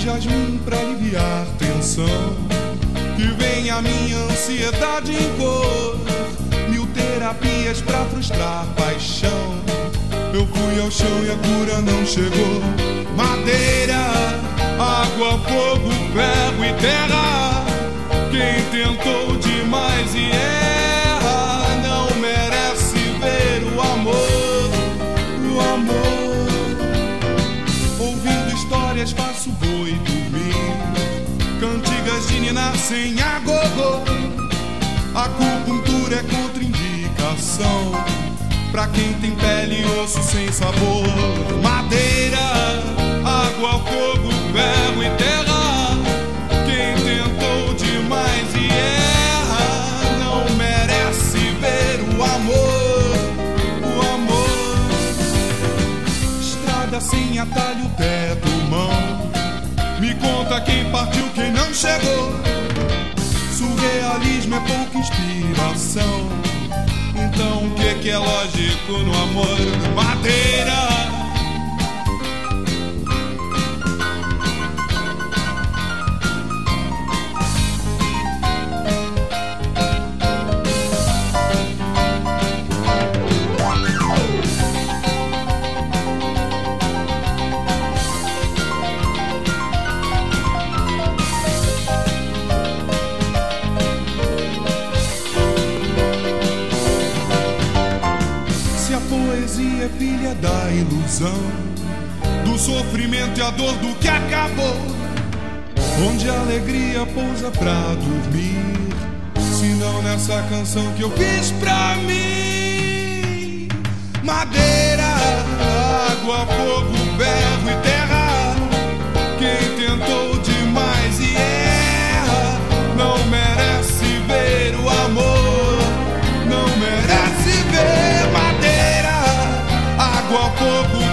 jasmim pra aliviar tensão. Que vem a minha ansiedade em cor. Mil terapias pra frustrar paixão. Eu fui ao chão e a cura não chegou. Madeira, água, fogo, ferro e terra. Histórias faço boi dormir. Cantigas de ninar sem agogô. Acupuntura é contraindicação. Pra quem tem pele e osso sem sabor. Madeira, água, fogo, ferro e terra. Quem tentou demais e erra não merece ver o amor, o amor. Estrada sem atalho, teto, mão. Me conta quem partiu, quem não chegou. Surrealismo é pouca inspiração. Então o que, que é lógico no amor? Madeira. É filha da ilusão, do sofrimento e a dor do que acabou, onde a alegria pousa pra dormir, se não nessa canção que eu fiz pra mim. Madeira, água, fogo. igual pouco